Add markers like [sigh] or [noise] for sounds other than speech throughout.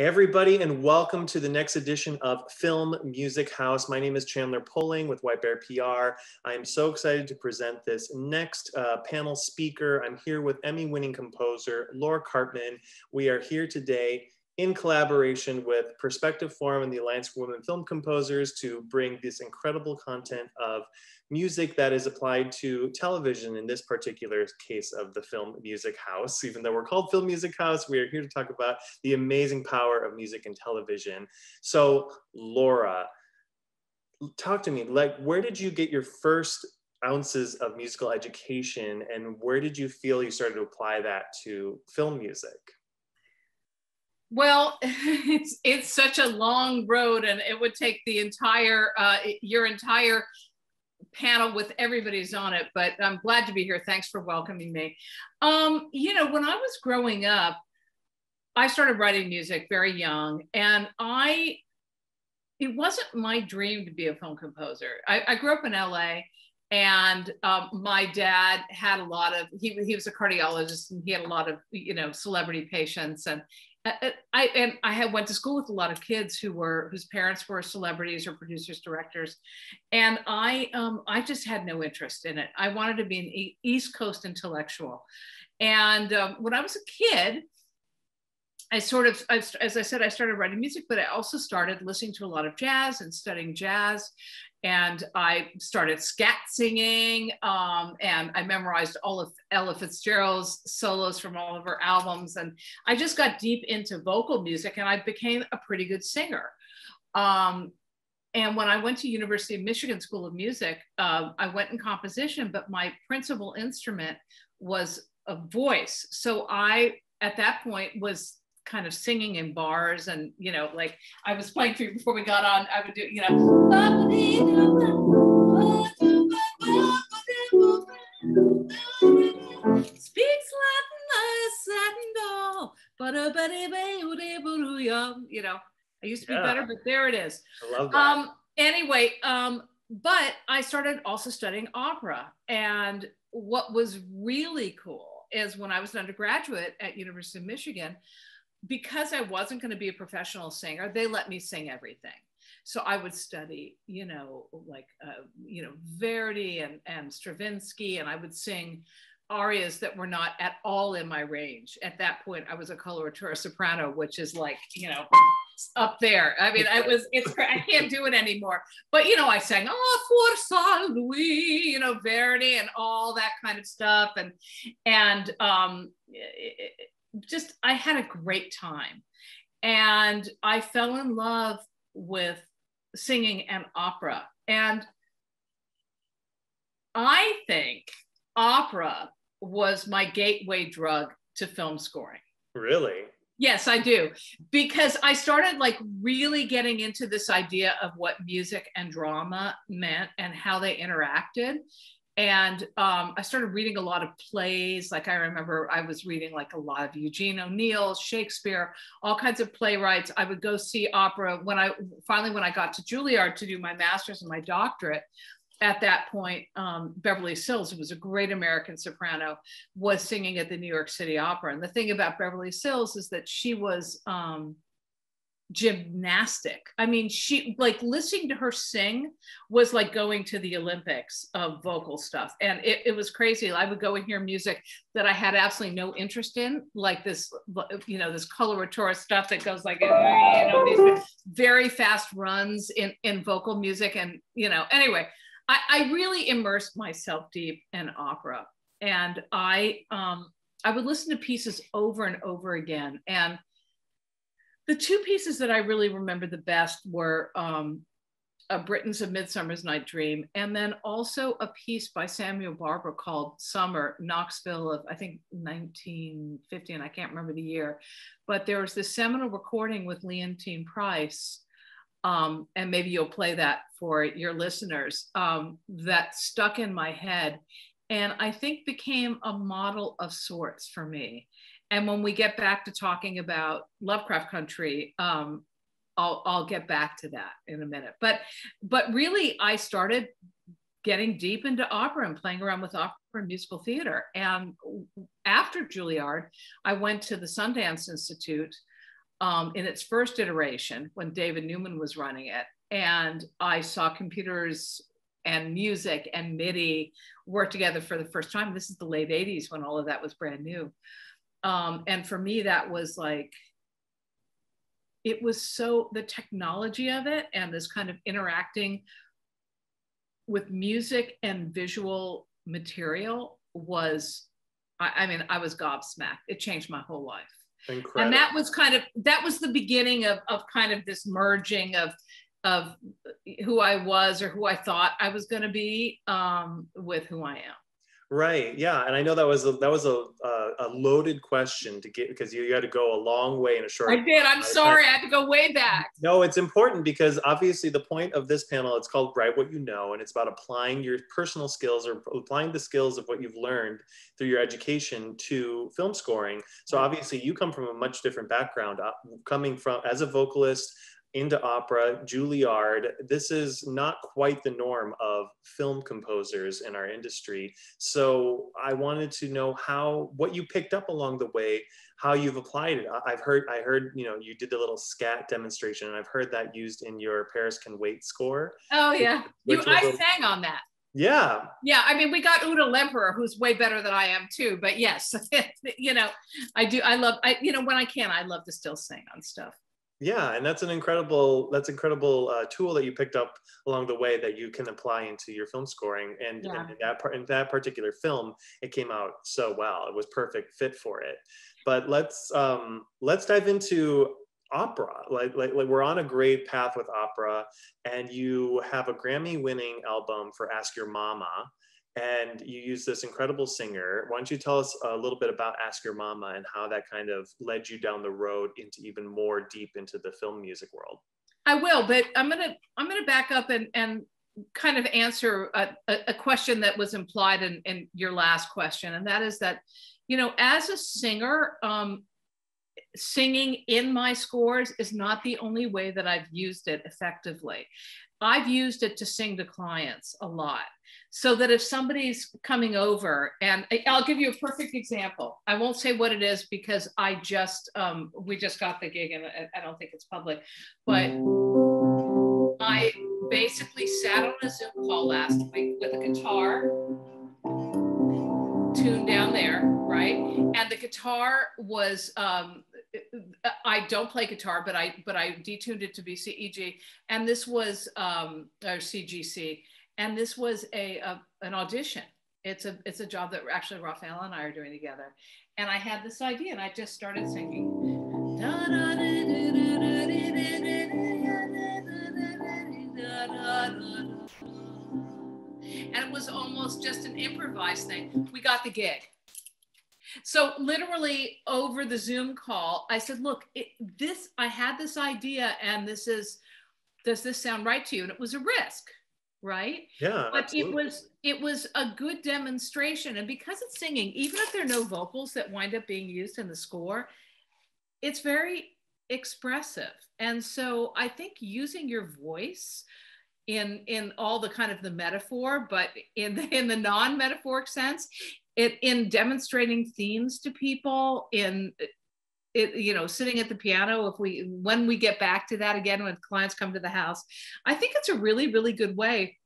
Everybody, and welcome to the next edition of Film Music House. My name is Chandler Poling with White Bear PR. I am so excited to present this next uh, panel speaker. I'm here with Emmy winning composer Laura Karpman. We are here today in collaboration with Perspective Forum and the Alliance for Women Film Composers to bring this incredible content of music that is applied to television in this particular case of the Film Music House. [laughs] Even though we're called Film Music House, we are here to talk about the amazing power of music and television. So Laura, talk to me, like where did you get your first ounces of musical education and where did you feel you started to apply that to film music? Well, [laughs] it's it's such a long road, and it would take the entire uh, your entire panel with everybody's on it. But I'm glad to be here. Thanks for welcoming me. Um, you know, when I was growing up, I started writing music very young, and I it wasn't my dream to be a film composer. I, I grew up in LA, and um, my dad had a lot of he, he was a cardiologist and he had a lot of you know celebrity patients and uh, I and I had went to school with a lot of kids who were whose parents were celebrities or producers, directors, and I um, I just had no interest in it. I wanted to be an East Coast intellectual, and um, when I was a kid, I sort of as I said I started writing music, but I also started listening to a lot of jazz and studying jazz, and I started scat singing, um, and I memorized all of Ella Fitzgerald's solos from all of her albums, and I just got deep into vocal music, and I became a pretty good singer. Um, and when I went to University of Michigan School of Music, uh, I went in composition, but my principal instrument was a voice. So I, at that point, was kind of singing in bars and you know like i was playing for you before we got on i would do you know speaks latin ba you know i used to be yeah. better but there it is I love that. um anyway um but i started also studying opera and what was really cool is when i was an undergraduate at university of michigan because I wasn't going to be a professional singer, they let me sing everything. So I would study, you know, like, uh, you know, Verdi and, and Stravinsky, and I would sing arias that were not at all in my range. At that point, I was a coloratura soprano, which is like, you know, up there. I mean, I was, it's, I can't do it anymore. But, you know, I sang, oh, fors'è lui, you know, Verdi and all that kind of stuff. And, and, um, just I had a great time. And I fell in love with singing and opera. And I think opera was my gateway drug to film scoring. Really? Yes, I do. Because I started like really getting into this idea of what music and drama meant and how they interacted and um, I started reading a lot of plays. Like I remember I was reading like a lot of Eugene O'Neill, Shakespeare, all kinds of playwrights. I would go see opera when I finally when I got to Juilliard to do my master's and my doctorate. At that point, um, Beverly Sills, who was a great American soprano, was singing at the New York City Opera. And the thing about Beverly Sills is that she was um, gymnastic. I mean, she like listening to her sing was like going to the Olympics of vocal stuff. And it, it, was crazy. I would go and hear music that I had absolutely no interest in, like this, you know, this coloratura stuff that goes like, you know, these very fast runs in, in vocal music. And, you know, anyway, I, I really immersed myself deep in opera. And I, um, I would listen to pieces over and over again. And the two pieces that I really remember the best were um, a Britten's A Midsummer's Night Dream, and then also a piece by Samuel Barber called Summer, Knoxville of, I think, 1950, and I can't remember the year. But there was this seminal recording with Leontyne Price, um, and maybe you'll play that for your listeners, um, that stuck in my head and I think became a model of sorts for me and when we get back to talking about Lovecraft Country, um, I'll, I'll get back to that in a minute. But but really, I started getting deep into opera and playing around with opera and musical theater. And after Juilliard, I went to the Sundance Institute um, in its first iteration when David Newman was running it. And I saw computers and music and MIDI work together for the first time. This is the late 80s when all of that was brand new. Um, and for me, that was like, it was so the technology of it and this kind of interacting with music and visual material was I, I, mean i was gobsmacked. It changed my whole life. Incredible. and that was kind of that was the beginning of, of kind of this merging of of who i was or who i thought i was going to be um, with who i am Right. Yeah, and I know that was a, that was a a, a loaded question to get because you, you had to go a long way in a short. I did. I'm sorry. I had to go way back. No, it's important because obviously the point of this panel it's called "Write What You Know" and it's about applying your personal skills or applying the skills of what you've learned through your education to film scoring. So obviously you come from a much different background, uh, coming from as a vocalist into opera, Juilliard. This is not quite the norm of film composers in our industry. So I wanted to know how what you picked up along the way, how you've applied it. I've heard I heard you know you did the little scat demonstration, and I've heard that used in your Paris Can Wait score. Oh yeah, you I little, sang on that. Yeah. Yeah. I mean, we got Ute Lemper, who's way better than I am too. But yes, [laughs] you know, I do. I love. I you know when I can, I love to still sing on stuff yeah and that's an incredible that's incredible uh, tool that you picked up along the way that you can apply into your film scoring and, yeah. and in that part in that particular film it came out so well it was perfect fit for it but let's um let's dive into opera like, like like we're on a great path with opera and you have a grammy winning album for ask your mama and you use this incredible singer. Why don't you tell us a little bit about Ask Your Mama and how that kind of led you down the road into even more deep into the film music world? I will, but I'm gonna I'm gonna back up and and kind of answer a, a question that was implied in, in your last question, and that is that, you know, as a singer, um, singing in my scores is not the only way that I've used it effectively. I've used it to sing to clients a lot so that if somebody's coming over and i'll give you a perfect example. I won't say what it is because i just um, we just got the gig and i don't think it's public but i basically sat on a zoom call last week with a guitar tuned down there right and the guitar was um, I don't play guitar, but I but I detuned it to be CEG, and this was um, or CGC, and this was a, a, an audition. It's a it's a job that actually Raphael and I are doing together. And I had this idea, and I just started singing. And it was almost just an improvised thing. We got the gig. So literally over the Zoom call, I said, "Look, it, this I had this idea, and this is does this sound right to you?" And it was a risk right yeah but absolutely. it was it was a good demonstration and because it's singing even if there are no vocals that wind up being used in the score it's very expressive and so i think using your voice in in all the kind of the metaphor but in the in the non-metaphoric sense it in demonstrating themes to people in it, you know, sitting at the piano, if we, when we get back to that again, when clients come to the house, I think it's a really, really good way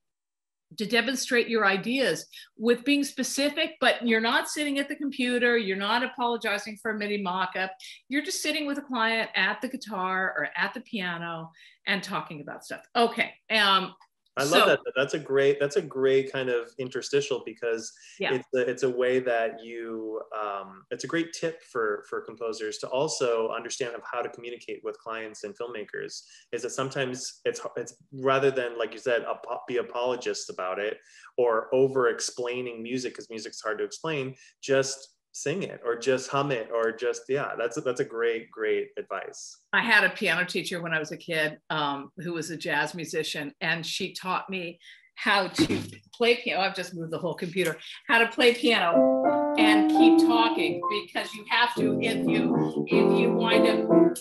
to demonstrate your ideas with being specific, but you're not sitting at the computer, you're not apologizing for a MIDI mock-up, you're just sitting with a client at the guitar or at the piano and talking about stuff. Okay, um, I love so, that. That's a great. That's a great kind of interstitial because yeah. it's a, it's a way that you. Um, it's a great tip for for composers to also understand of how to communicate with clients and filmmakers. Is that sometimes it's it's rather than like you said, be apologists about it or over explaining music because music's hard to explain. Just sing it or just hum it or just yeah that's a, that's a great great advice. I had a piano teacher when i was a kid um, who was a jazz musician and she taught me how to play piano. I've just moved the whole computer. How to play piano and keep talking because you have to if you if you wind up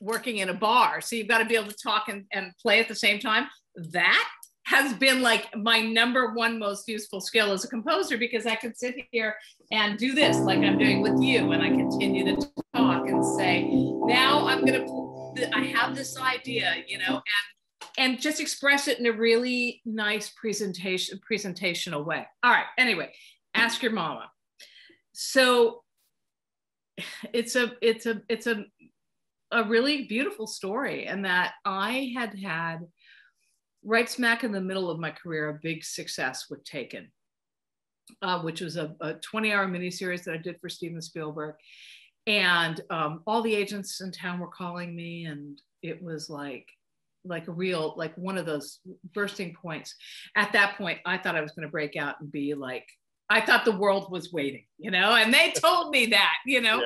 working in a bar. So you've got to be able to talk and, and play at the same time. That has been like my number one most useful skill as a composer because I can sit here and do this like I'm doing with you and I continue to talk and say, now I'm going to, I have this idea, you know, and and just express it in a really nice presentation presentational way. All right. Anyway, ask your mama. So it's a it's a it's a a really beautiful story and that I had had right smack in the middle of my career a big success with Taken, uh, which was a, a 20 hour miniseries that I did for Steven Spielberg. And um, all the agents in town were calling me, and it was like, like a real, like one of those bursting points. At that point, I thought I was going to break out and be like I thought the world was waiting, you know, and they [laughs] told me that, you know.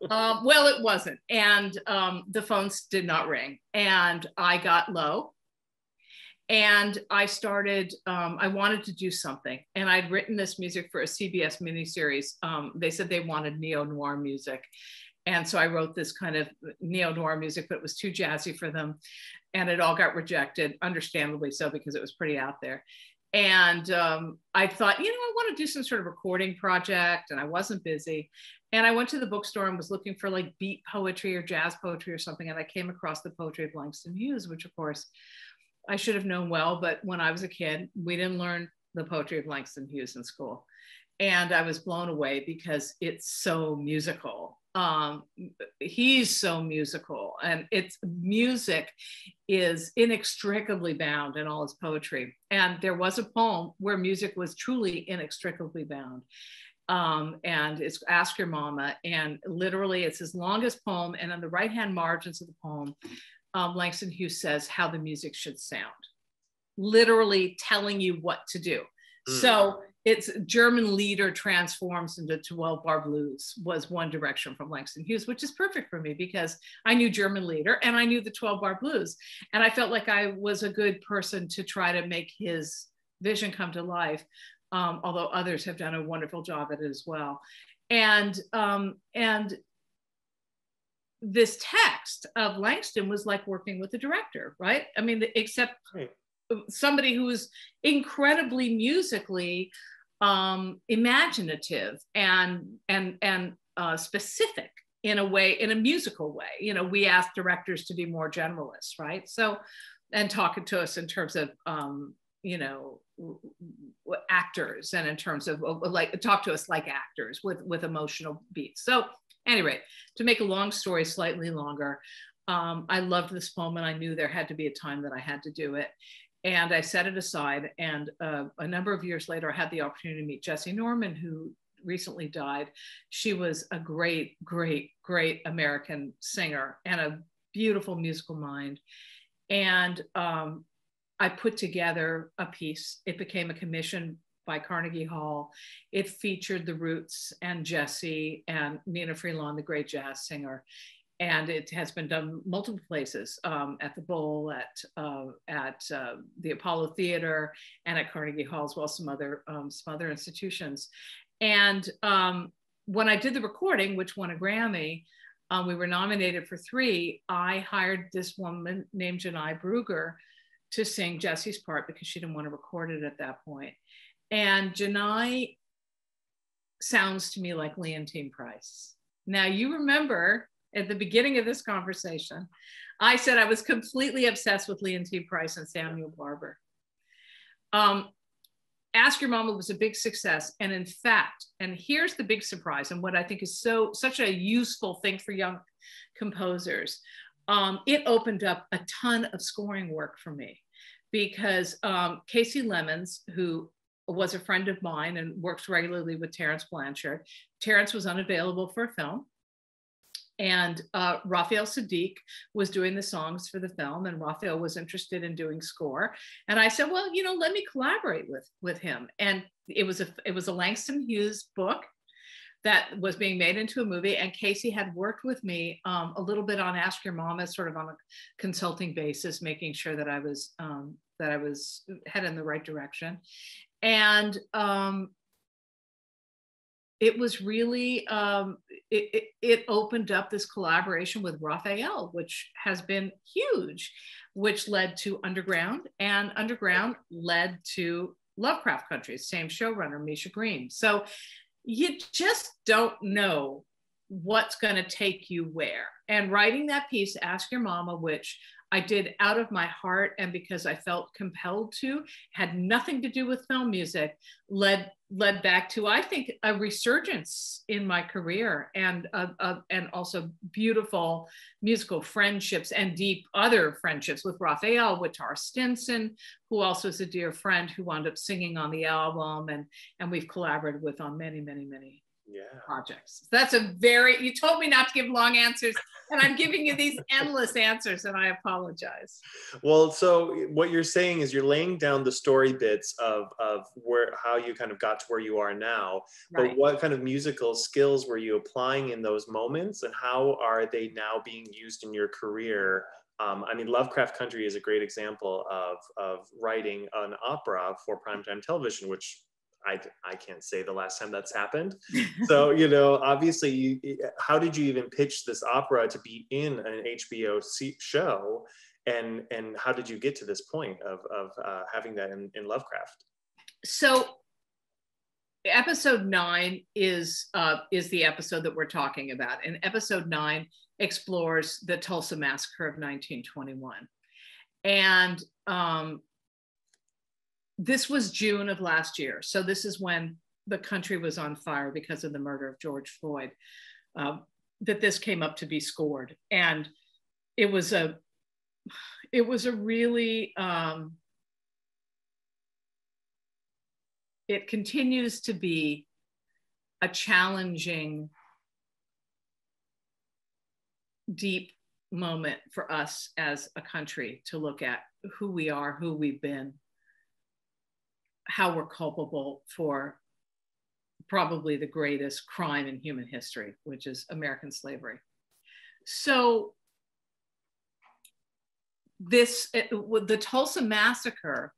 Yeah. um, well, it wasn't. And um, the phones did not ring. And I got low. And I started, um, I wanted to do something. And I'd written this music for a CBS miniseries. Um, they said they wanted neo noir music. And so I wrote this kind of neo noir music, but it was too jazzy for them. And it all got rejected, understandably so, because it was pretty out there and um, I thought, you know, I want to do some sort of recording project, and I wasn't busy. And I went to the bookstore and was looking for like beat poetry or jazz poetry or something, and I came across the poetry of Langston Hughes, which of course I should have known well, but when I was a kid, we didn't learn the poetry of Langston Hughes in school. And I was blown away because it's so musical. Um, he's so musical and its music is inextricably bound in all his poetry. And there was a poem where music was truly inextricably bound. Um, and it's ask your mama and literally it's his longest poem and on the right hand margins of the poem um, langston hughes says how the music should sound literally telling you what to do mm. so it's German lieder transforms into 12 bar blues was one direction from Langston Hughes, which is perfect for me because I knew German lieder and I knew the 12 bar blues. And I felt like I was a good person to try to make his vision come to life, um, although others have done a wonderful job at it as well. And, um, and this text of Langston was like working with the director, right? I mean, except right. somebody who was incredibly musically um, imaginative and and and uh, specific in a way in a musical way you know we ask directors to be more generalists right so and talking to us in terms of um, you know actors and in terms of like talk to us like actors with with emotional beats so anyway to make a long story slightly longer um, i loved this poem and i knew there had to be a time that i had to do it and I set it aside. And uh, a number of years later, I had the opportunity to meet Jessye Norman, who recently died. She was a great, great, great American singer and a beautiful musical mind. And um, I put together a piece. It became a commission by Carnegie Hall. It featured the Roots and Jessye and Nnenna Freelon, the great jazz singer and it has been done multiple places um, at the Bowl, at uh, at uh, the Apollo Theater, and at Carnegie Hall as well, some other um, some other institutions. And um, when I did the recording, which won a Grammy, um, we were nominated for three. I hired this woman named Janai Brugger to sing Jessye's part because she didn't want to record it at that point. And Janai sounds to me like Leontyne Price. Now you remember at the beginning of this conversation, I said I was completely obsessed with Leontyne Price and Samuel Barber. Um, Ask Your Mama was a big success. And in fact, and here's the big surprise, and what I think is so such a useful thing for young composers, um, it opened up a ton of scoring work for me because um, Kasi Lemmons, who was a friend of mine and works regularly with Terence Blanchard, Terence was unavailable for a film and uh, Raphael Saadiq was doing the songs for the film, and Raphael was interested in doing score. And I said, well, you know, let me collaborate with with him. And it was a it was a Langston Hughes book that was being made into a movie. And Kasi had worked with me um, a little bit on Ask Your Mama, sort of on a consulting basis, making sure that I was um, that I was headed in the right direction. And um, it was really um, it, it, it, opened up this collaboration with Raphael, which has been huge, which led to Underground, and Underground led to Lovecraft Country, same showrunner, Misha Green. So you just don't know what's going to take you where. And writing that piece, Ask Your Mama, which I did out of my heart and because I felt compelled to, had nothing to do with film music, led led back to I think a resurgence in my career and uh, uh, and also beautiful musical friendships and deep other friendships with Raphael, with Tara Stinson, who also is a dear friend who wound up singing on the album, and and we've collaborated with on many many many yeah. projects. That's a very, you told me not to give long answers, and I'm giving you these [laughs] endless answers, and I apologize. Well, so what you're saying is you're laying down the story bits of, of where, how you kind of got to where you are now, right. but what kind of musical skills were you applying in those moments, and how are they now being used in your career? Um, I mean, Lovecraft Country is a great example of, of writing an opera for primetime television, which I, I can't say the last time that's happened. [laughs] so, you know, obviously, you, how did you even pitch this opera to be in an HBO show? And, and how did you get to this point of, of uh, having that in, in Lovecraft? So episode nine is uh, is the episode that we're talking about, and episode nine explores the Tulsa massacre of 1921, and um, this was June of last year. So this is when the country was on fire because of the murder of George Floyd. Uh, that this came up to be scored, and it was a it was a really um, it continues to be a challenging deep moment for us as a country to look at who we are who we've been how we're culpable for probably the greatest crime in human history, which is American slavery. So this, it, the Tulsa massacre,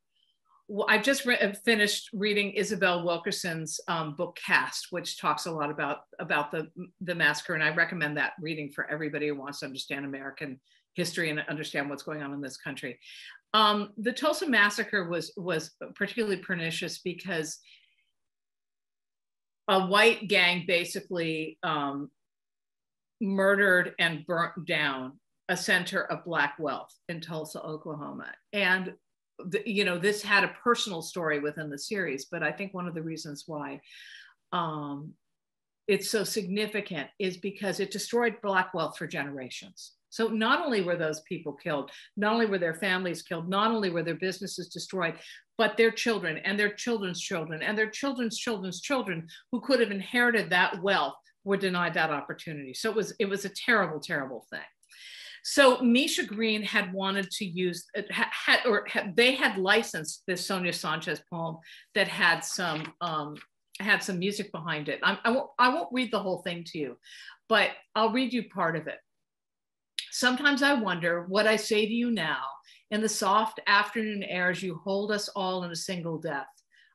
I've just re finished reading Isabel Wilkerson's um, book Caste, which talks a lot about, about the, the massacre. And I recommend that reading for everybody who wants to understand American history and understand what's going on in this country. Um, the Tulsa massacre was was particularly pernicious because a white gang basically um, murdered and burnt down a center of black wealth in Tulsa, Oklahoma, and the, you know this had a personal story within the series. But I think one of the reasons why um, it's so significant is because it destroyed black wealth for generations. So not only were those people killed, not only were their families killed, not only were their businesses destroyed, but their children and their children's children and their children's children's children who could have inherited that wealth were denied that opportunity. So it was it was a terrible, terrible thing. So Misha Green had wanted to use had or had, they had licensed this Sonia Sanchez poem that had some um, had some music behind it. I, I won't I won't read the whole thing to you, but I'll read you part of it. Sometimes I wonder what I say to you now in the soft afternoon air as you hold us all in a single death.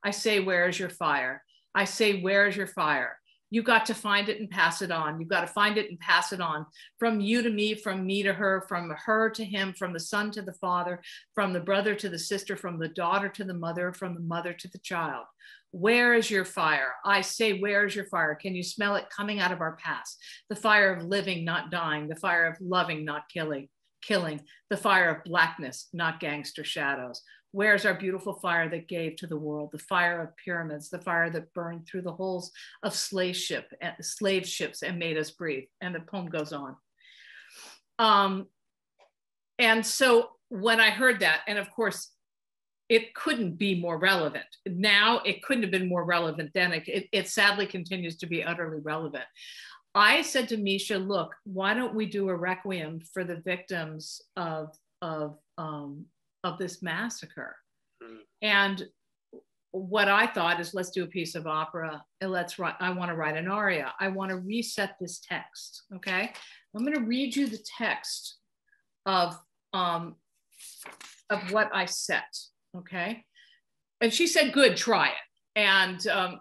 I say, Where is your fire? I say, Where is your fire? You got to find it and pass it on. You've got to find it and pass it on from you to me, from me to her, from her to him, from the son to the father, from the brother to the sister, from the daughter to the mother, from the mother to the child. Where is your fire? I say, Where is your fire? Can you smell it coming out of our past? The fire of living, not dying, the fire of loving, not killing, killing, the fire of blackness, not gangster shadows. Where's our beautiful fire that gave to the world? The fire of pyramids, the fire that burned through the holes of slave ship, slave ships and made us breathe. And the poem goes on. Um, and so when I heard that, and of course, it couldn't be more relevant. Now it couldn't have been more relevant then. It, it, it, sadly continues to be utterly relevant. I said to Misha, look, why don't we do a requiem for the victims of, of, um, of this massacre? Mm. And what I thought is let's do a piece of opera and let's write, I want to write an aria. I want to reset this text. Okay. I'm going to read you the text of, um, of what I set. Okay. And she said, good, try it. And um,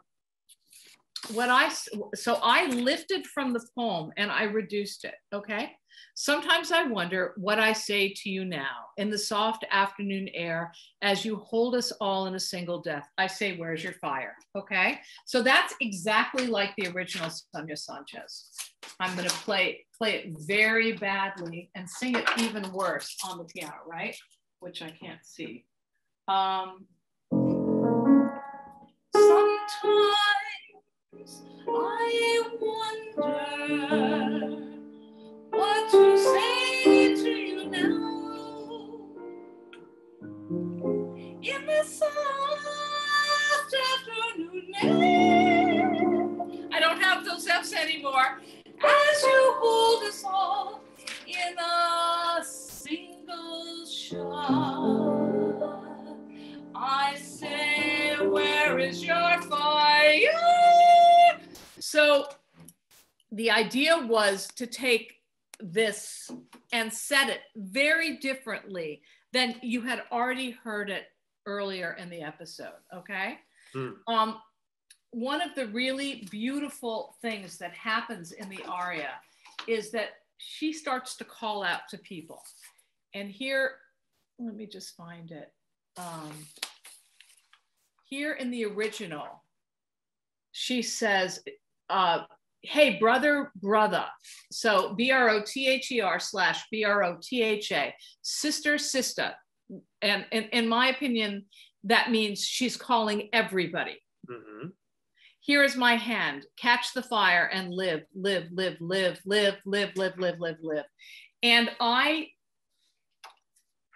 what I, so I lifted from the poem and I reduced it. Okay. Sometimes I wonder what I say to you now in the soft afternoon air as you hold us all in a single death. I say, Where's your fire? Okay. So that's exactly like the original Sonia Sanchez. I'm going to play play it very badly and sing it even worse on the piano, right? Which I can't see. Um, sometimes I wonder idea was to take this and said it very differently than you had already heard it earlier in the episode. Okay. Mm. Um, one of the really beautiful things that happens in the aria is that she starts to call out to people. And here, let me just find it. Um, here in the original, she says, uh, hey, brother, brother. So B R O T H E R slash B R O T H A, sister, sister. And in my opinion, that means she's calling everybody. Mm-hmm. Here is my hand. Catch the fire and live, live, live, live, live, live, live, live, live, live. And I,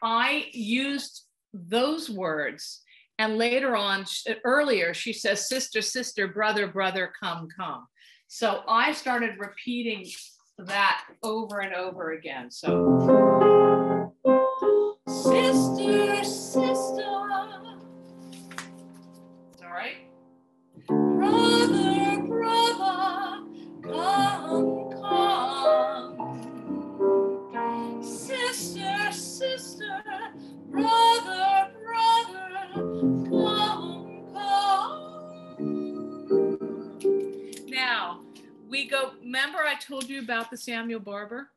I used those words. And later on, earlier, she says, sister, sister, brother, brother, come, come. So I started repeating that over and over again. So, sister, sister. All right. Remember I told you about the Samuel Barber?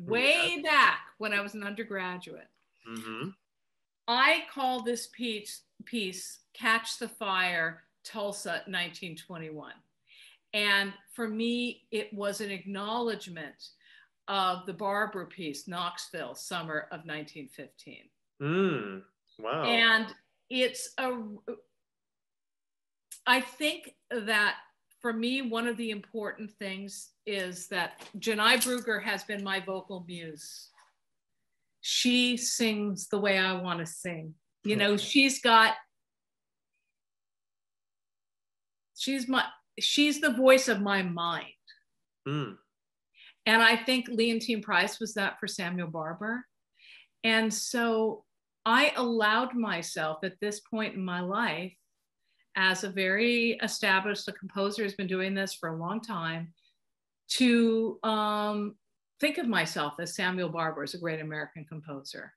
Way back when I was an undergraduate. Mm-hmm. I call this piece, piece Catch the Fire Tulsa 1921. And for me, it was an acknowledgement of the Barber piece, Knoxville, summer of 1915. Mm, wow. And it's a, I think that for me, one of the important things is that Janai Brugger has been my vocal muse. She sings the way I want to sing. You know, she's got she's my she's the voice of my mind. Mm. And I think Leontyne Price was that for Samuel Barber. And so I allowed myself at this point in my life, as a very established a composer has been doing this for a long time, to um, think of myself as Samuel Barber as a great American composer.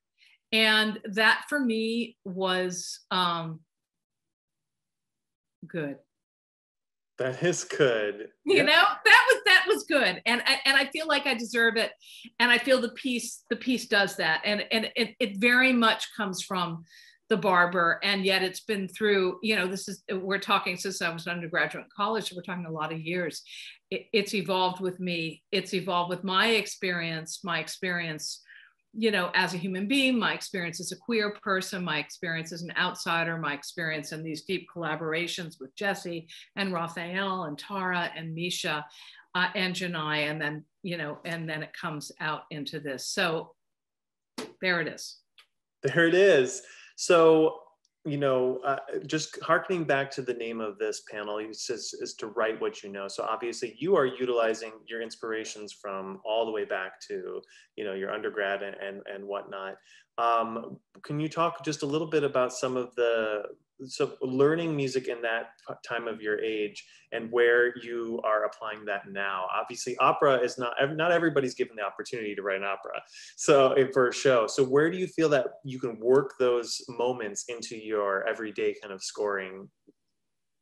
And that for me was um, good. That is good. You Yeah. know, that was that was good, and I- and I feel like I deserve it, and I feel the piece the piece does that, and and it it very much comes from the barber, and yet it's been through. You know, this is we're talking since I was an undergraduate in college, so we're talking a lot of years. It, it's evolved with me. It's evolved with my experience, my experience you know, as a human being, my experience as a queer person, my experience as an outsider, my experience in these deep collaborations with Jessye and Raphael and Tara and Misha uh, and Janai, and then, you know, and then it comes out into this. So there it is. There it is. So, you know, uh, just harkening back to the name of this panel is, is, to write what you know. So obviously you are utilizing your inspirations from all the way back to, you know, your undergrad and, and, and whatnot. Um, can you talk just a little bit about some of the, so learning music in that time of your age and where you are applying that now? Obviously opera is not, not everybody's given the opportunity to write an opera. So eh, for a show, so where do you feel that you can work those moments into your everyday kind of scoring?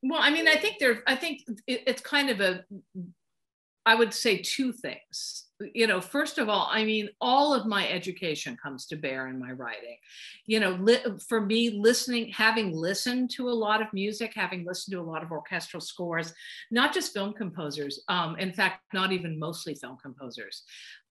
Well, I mean, I think there, I think it, it's kind of a, I would say two things. You know, first of all, I mean, all of my education comes to bear in my writing. You know, li- for me, listening, having listened to a lot of music, having listened to a lot of orchestral scores, not just film composers, um, in fact, not even mostly film composers,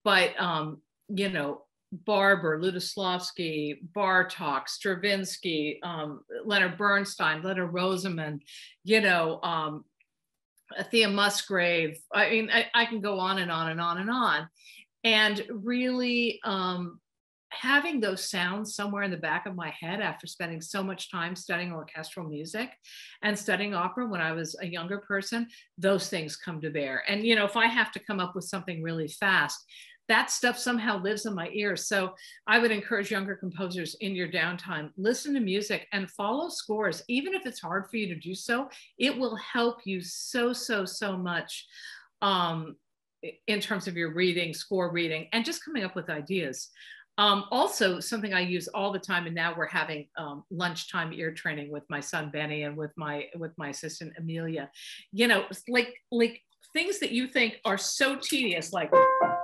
but, um, you know, Barber, Lutoslawski, Bartok, Stravinsky, um, Leonard Bernstein, Leonard Rosenman, you know, um, Thea Musgrave. I mean, I, I, can go on and on and on and on. And really um, having those sounds somewhere in the back of my head after spending so much time studying orchestral music and studying opera when I was a younger person, those things come to bear. And, you know, if I have to come up with something really fast, that stuff somehow lives in my ears. So I would encourage younger composers in your downtime, listen to music and follow scores. Even if it's hard for you to do so, it will help you so, so, so much um, in terms of your reading, score reading, and just coming up with ideas. Um, also, something I use all the time, and now we're having um, lunchtime ear training with my son Benny and with my with my assistant Amelia. You know, like like things that you think are so tedious, like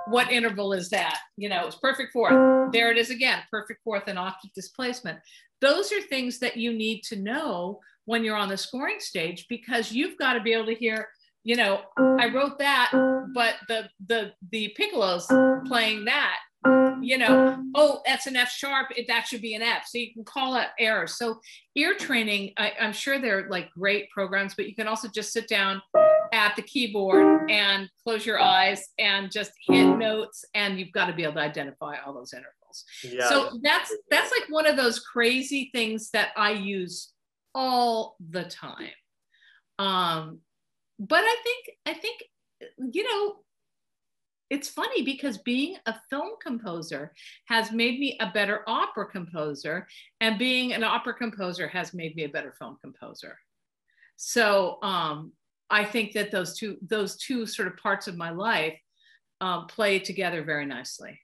what interval is that? You know, it's perfect fourth. Mm. There it is again, perfect fourth and octave displacement. Those are things that you need to know when you're on the scoring stage because you've got to be able to hear, you know, mm. I wrote that, mm. but the the the piccolo's playing that. You know, oh, that's an F sharp. It, that should be an F. So you can call out errors. So ear training, I, I'm sure they're like great programs, but you can also just sit down at the keyboard and close your eyes and just hit notes and you've got to be able to identify all those intervals. Yeah. so that's that's like one of those crazy things that i use all the time. Um but i think i think you know it's funny because being a film composer has made me a better opera composer and being an opera composer has made me a better film composer. So um I think that those two those two sort of parts of my life um, play together very nicely.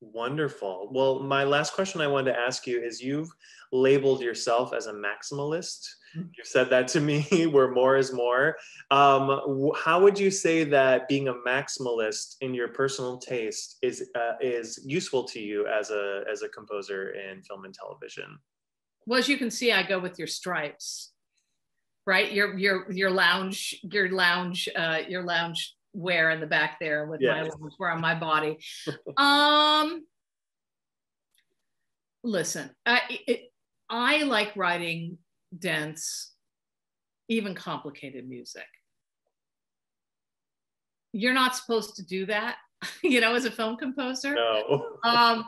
Wonderful. Well, my last question I wanted to ask you is you've labeled yourself as a maximalist. Mm-hmm. You've said that to [laughs] me where more is more. Um, how would you say that being a maximalist in your personal taste is uh, is useful to you as a as a composer in film and television? Well, as you can see, I go with your stripes right? Your your your lounge, your lounge, uh, your lounge wear in the back there with yes. my lounge wear on my body. [laughs] um, listen, I it, I like writing dense, even complicated music. You're not supposed to do that, [laughs] you know, as a film composer. No. um,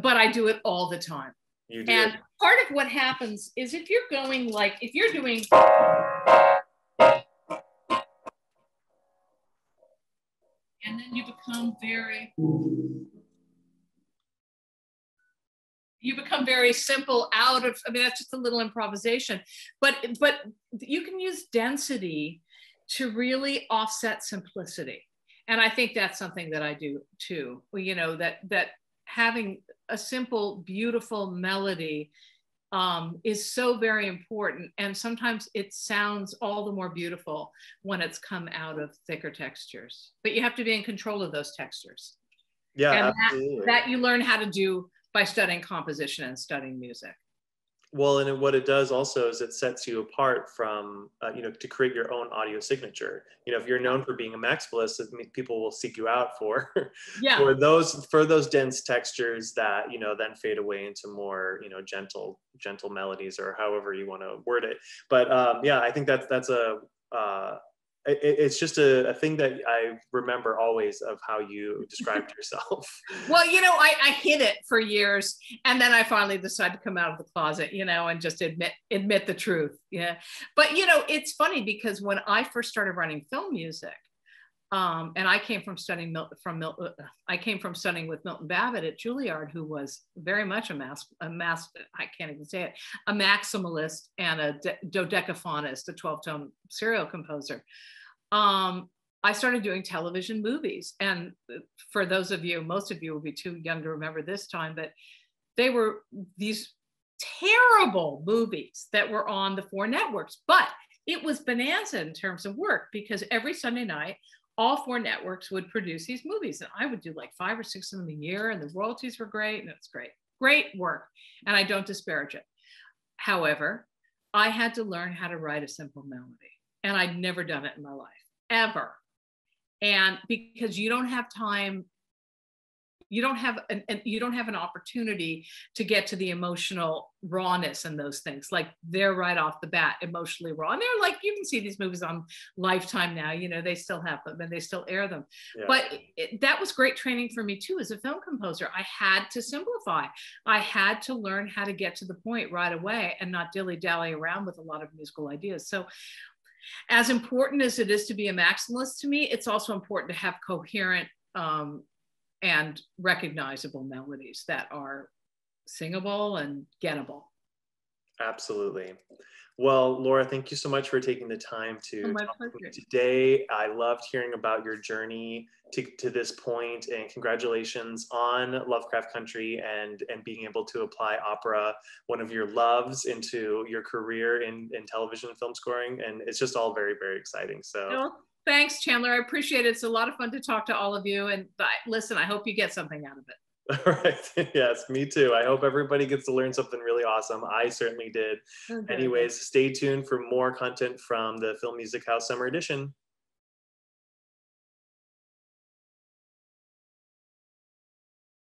but I do it all the time. You did. And part of what happens is if you're going like, if you're doing. And then you become very. You become very simple out of, I mean, that's just a little improvisation, but but you can use density to really offset simplicity and i think that's something that i do too you know that that having a simple, beautiful melody um, is so very important. And sometimes it sounds all the more beautiful when it's come out of thicker textures. But you have to be in control of those textures. Yeah, and that, that you learn how to do by studying composition and studying music. Well, and what it does also is it sets you apart from, uh, you know, to create your own audio signature. You know, if you're known for being a maximalist, people will seek you out for [laughs] yeah. for those for those dense textures that you know then fade away into more you know gentle gentle melodies or however you want to word it. But um, yeah, I think that's that's a uh, it, it's just a, a, thing that I remember always of how you [laughs] described yourself. well, you know, I, I hid it for years, and then I finally decided to come out of the closet, you know, and just admit admit the truth. Yeah, but you know, it's funny because when I first started writing film music, um, and I came from studying Mil- from Mil- uh, I came from studying with Milton Babbitt at Juilliard, who was very much a mass a mass I can't even say it a maximalist and a de- dodecaphonist, a twelve tone serial composer um, I started doing television movies. And for those of you, most of you will be too young to remember this time, but they were these terrible movies that were on the four networks. But it was bonanza in terms of work because every Sunday night all four networks would produce these movies. And I would do like five or six of them a year, and the royalties were great. And it's great, great work. And I don't disparage it. However, I had to learn how to write a simple melody. And I'd never done it in my life, ever. And because you don't have time you don't have an, an, you don't have an opportunity to get to the emotional rawness and those things. Like they're right off the bat emotionally raw. And they're like you can see these movies on lifetime now you know they still have them and they still air them. Yeah. but it, that was great training for me too as a film composer. I had to simplify. I had to learn how to get to the point right away and not dilly dally around with a lot of musical ideas. So as important as it is to be a maximalist to me it's also important to have coherent um, and recognizable melodies that are singable and gettable. Absolutely. Well, Laura, thank you so much for taking the time to oh, talk to me today. I loved hearing about your journey to, to this point and congratulations on Lovecraft Country and, and being able to apply opera, one of your loves, into your career in, in television and film scoring. And it's just all very, very exciting. So oh, Thanks, Chandler. I appreciate it. It's a lot of fun to talk to all of you. And listen, I hope you get something out of it. [laughs] All right. [laughs] Yes, me too. I hope everybody gets to learn something really awesome. I certainly did. Oh, okay. Anyways, stay tuned for more content from the Film Music House Summer Edition.